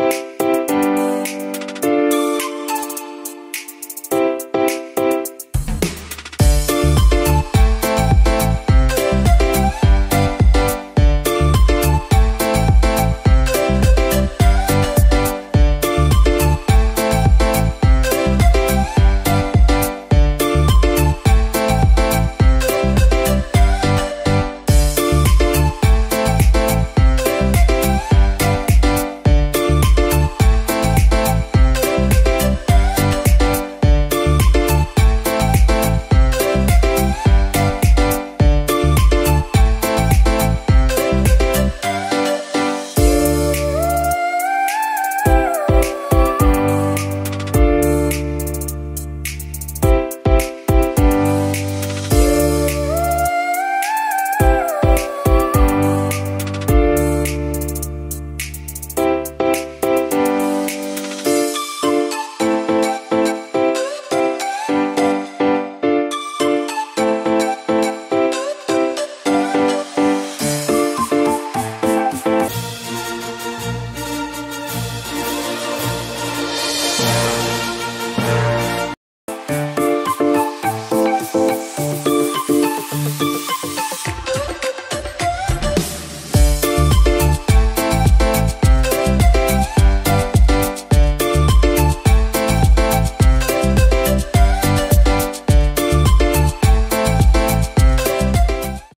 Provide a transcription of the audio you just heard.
Bye.